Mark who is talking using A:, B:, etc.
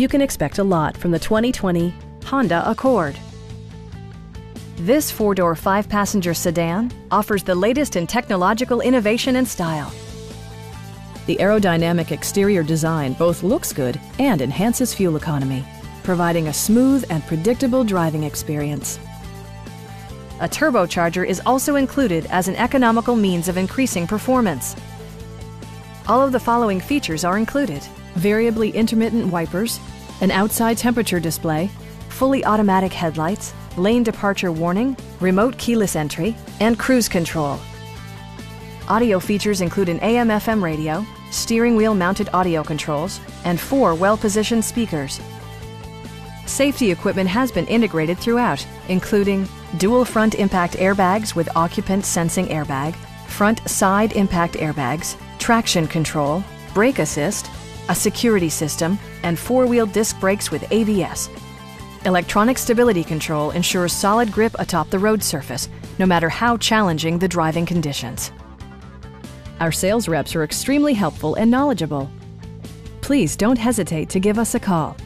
A: You can expect a lot from the 2020 Honda Accord. This four-door, five-passenger sedan offers the latest in technological innovation and style. The aerodynamic exterior design both looks good and enhances fuel economy, providing a smooth and predictable driving experience. A turbocharger is also included as an economical means of increasing performance. All of the following features are included. Variably intermittent wipers, an outside temperature display, fully automatic headlights, lane departure warning, remote keyless entry, and cruise control. Audio features include an AM-FM radio, steering wheel mounted audio controls, and four well-positioned speakers. Safety equipment has been integrated throughout, including dual front impact airbags with occupant sensing airbag, front side impact airbags, traction control, brake assist, a security system, and four-wheel disc brakes with ABS. Electronic stability control ensures solid grip atop the road surface, no matter how challenging the driving conditions. Our sales reps are extremely helpful and knowledgeable. Please don't hesitate to give us a call